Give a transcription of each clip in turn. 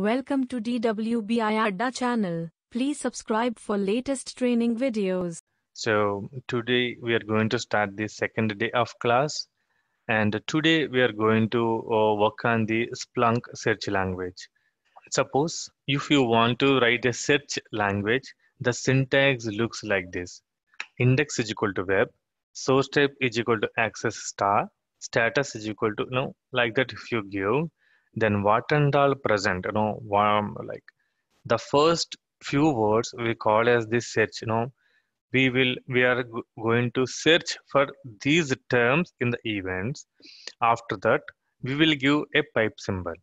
Welcome to DWBI Adda channel. Please subscribe for latest training videos. So today we are going to start the second day of class and today we are going to uh, work on the Splunk search language. Suppose if you want to write a search language, the syntax looks like this. Index is equal to web, source type is equal to access star, status is equal to, know, like that if you give, then what and all present, you know, like the first few words we call as this search, you know, we will we are going to search for these terms in the events. After that we will give a pipe symbol.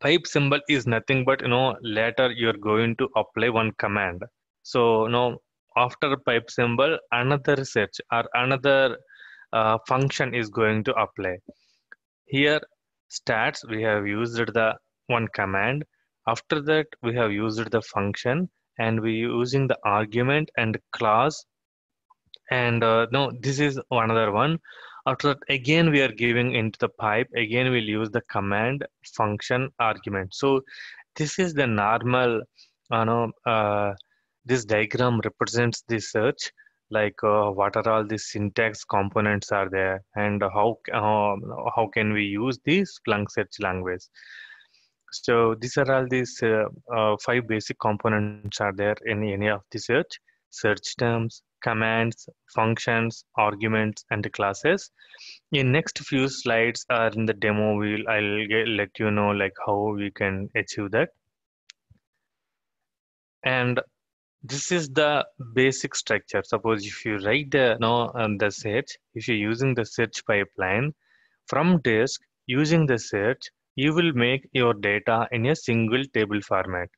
Pipe symbol is nothing but you know later you are going to apply one command. So you know after pipe symbol another search or another uh, function is going to apply. Here stats we have used the one command. After that we have used the function and we using the argument and class and uh, no this is another one. After that again we are giving into the pipe. Again we'll use the command function argument. So this is the normal you know uh, this diagram represents the search like uh, what are all the syntax components are there? And how uh, how can we use this Splunk search language? So these are all these uh, uh, five basic components are there in any of the search. Search terms commands functions arguments and classes. In next few slides or in the demo we'll i'll get, let you know like how we can achieve that. And this is the basic structure. Suppose if you write the no um, the search if you're using the search pipeline from disk using the search you will make your data in a single table format.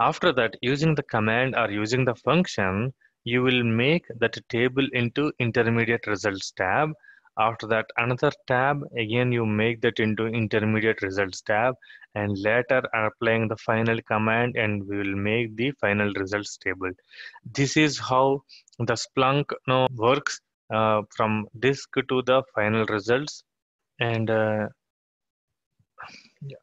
After that using the command or using the function you will make that table into intermediate results tab after that another tab. Again you make that into intermediate results tab and later applying the final command and we will make the final results table. This is how the splunk know, works uh, from disk to the final results. And uh, yeah.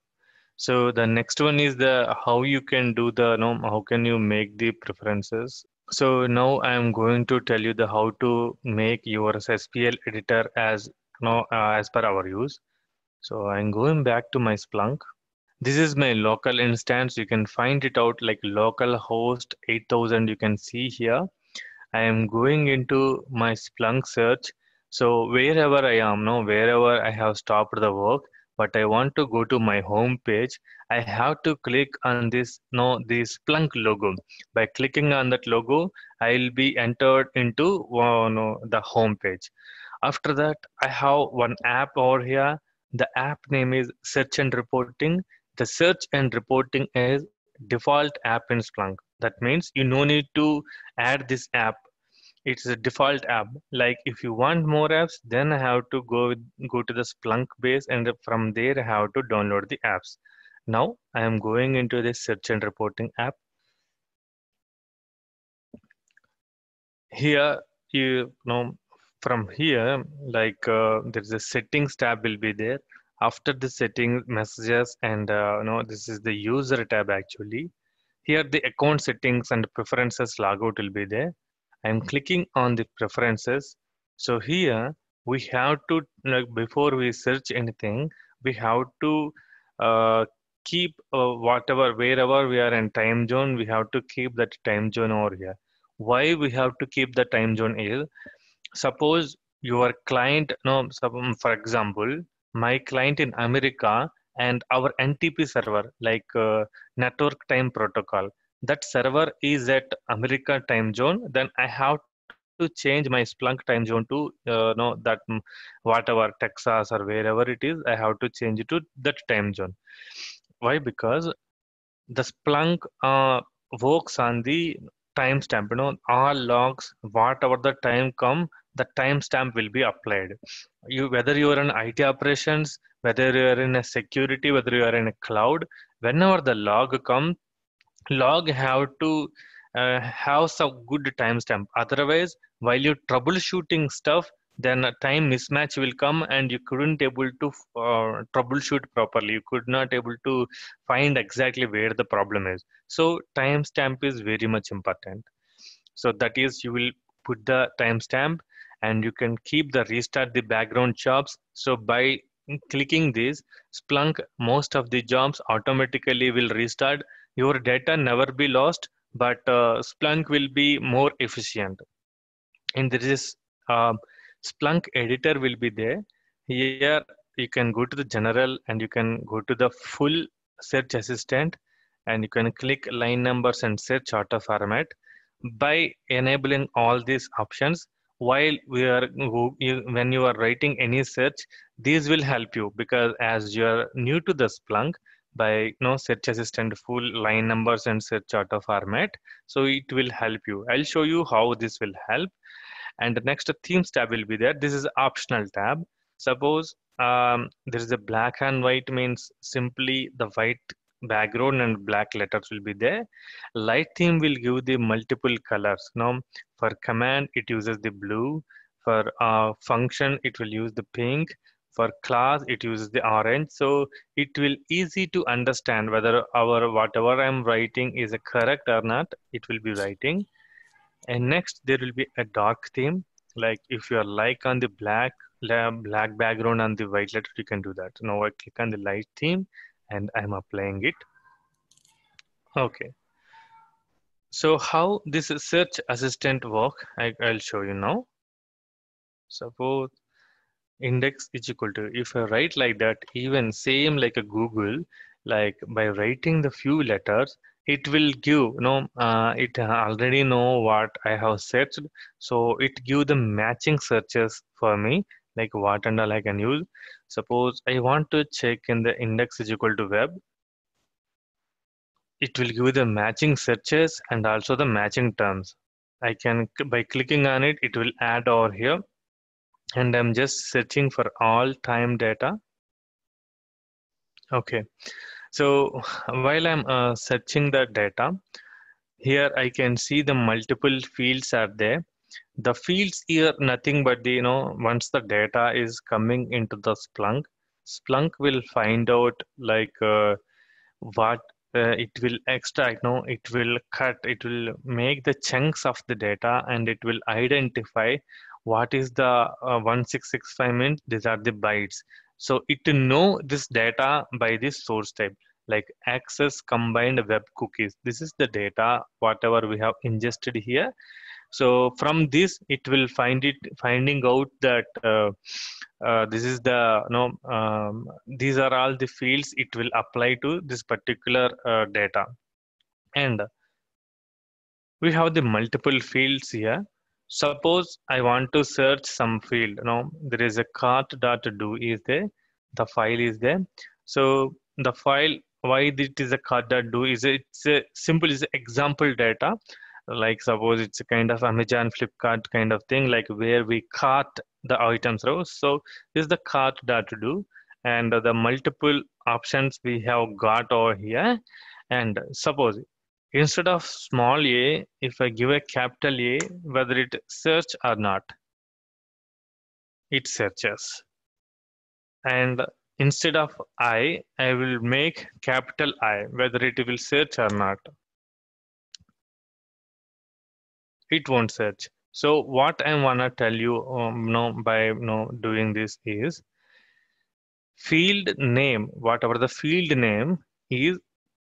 So the next one is the how you can do the you know, how can you make the preferences so now I am going to tell you the how to make your SPL editor as know, uh, as per our use. So I'm going back to my Splunk. This is my local instance. You can find it out like local host 8000. You can see here. I am going into my Splunk search. So wherever I am now, wherever I have stopped the work, but I want to go to my home page, I have to click on this no the Splunk logo. By clicking on that logo, I'll be entered into uh, no, the home page. After that, I have one app over here. The app name is Search and Reporting. The search and reporting is default app in Splunk. That means you no need to add this app it's a default app. Like if you want more apps then i have to go go to the splunk base and from there i have to download the apps. Now i am going into the search and reporting app. Here you know from here like uh, there's a settings tab will be there. After the setting messages and uh, you know this is the user tab actually. Here the account settings and preferences logout will be there I'm clicking on the preferences. So here we have to, like before we search anything, we have to uh, keep uh, whatever, wherever we are in time zone, we have to keep that time zone over here. Why we have to keep the time zone is, suppose your client, no, for example, my client in America and our NTP server, like uh, network time protocol, that server is at America time zone, then I have to change my Splunk time zone to uh, know that mm, whatever Texas or wherever it is, I have to change it to that time zone. Why? Because the Splunk uh, works on the timestamp. You know, all logs, whatever the time come, the timestamp will be applied. You whether you are in IT operations, whether you are in a security, whether you are in a cloud, whenever the log comes log have to uh, have some good timestamp. Otherwise while you're troubleshooting stuff then a time mismatch will come and you couldn't able to uh, troubleshoot properly. You could not able to find exactly where the problem is. So timestamp is very much important. So that is you will put the timestamp and you can keep the restart the background jobs. So by clicking this splunk most of the jobs automatically will restart your data never be lost but uh, splunk will be more efficient and there is uh, Splunk editor will be there. Here you can go to the general and you can go to the full search assistant and you can click line numbers and search auto format. By enabling all these options, while we are when you are writing any search, these will help you because as you are new to the Splunk, by you know search assistant full line numbers and search auto format. So it will help you. I'll show you how this will help. And the next themes tab will be there. This is optional tab. Suppose um, there is a black and white means simply the white background and black letters will be there. Light theme will give the multiple colors. Now for command it uses the blue. For uh, function it will use the pink for class it uses the orange. So it will easy to understand whether our whatever i'm writing is correct or not it will be writing. And next there will be a dark theme like if you are like on the black black background and the white letter you can do that. Now i click on the light theme and i'm applying it. Okay. So how this search assistant work i'll show you now. Suppose index is equal to if i write like that even same like a google like by writing the few letters it will give you know uh, it already know what i have searched. So it give the matching searches for me like what and all i can use. Suppose i want to check in the index is equal to web. It will give the matching searches and also the matching terms. I can by clicking on it it will add over here and i'm just searching for all time data okay so while I'm uh, searching the data, here I can see the multiple fields are there. The fields here, nothing but the, you know, once the data is coming into the Splunk, Splunk will find out like uh, what uh, it will extract, no, it will cut, it will make the chunks of the data and it will identify what is the uh, 1665 means these are the bytes so it know this data by this source type, like access combined web cookies. This is the data, whatever we have ingested here. So from this, it will find it finding out that uh, uh, this is the no um, these are all the fields it will apply to this particular uh, data, and we have the multiple fields here suppose I want to search some field. Now there is a cart.do is there. The file is there. So the file, why it is a cart.do is it's a simple is example data. Like suppose it's a kind of Amazon, Flipkart kind of thing, like where we cart the items rows. So this is the cart.do and the multiple options we have got over here. And suppose instead of small a, if I give a capital A, whether it search or not, it searches. And instead of I, I will make capital I, whether it will search or not. It won't search. So what I wanna tell you, um, know, by know, doing this is field name, whatever the field name is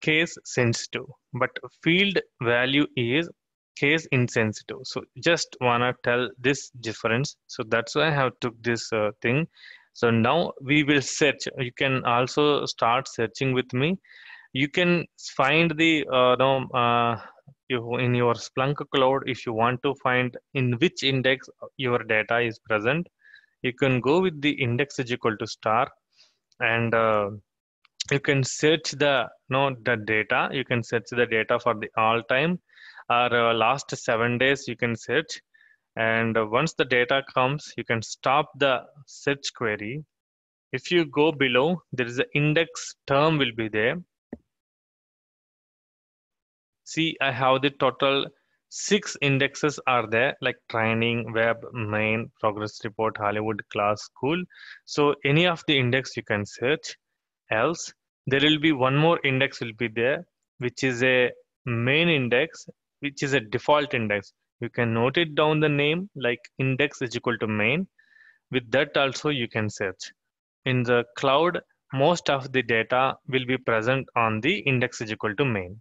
case sensitive but field value is case insensitive. So just wanna tell this difference. So that's why i have took this uh, thing. So now we will search. You can also start searching with me. You can find the uh, no, uh, you, in your splunk cloud if you want to find in which index your data is present you can go with the index is equal to star. And uh, you can search the no the data. You can search the data for the all time or uh, last seven days you can search. And once the data comes you can stop the search query. If you go below there is an index term will be there. See i have the total six indexes are there like training web main progress report hollywood class school. So any of the index you can search else there will be one more index will be there which is a main index which is a default index. You can note it down the name like index is equal to main. With that also you can search. In the cloud most of the data will be present on the index is equal to main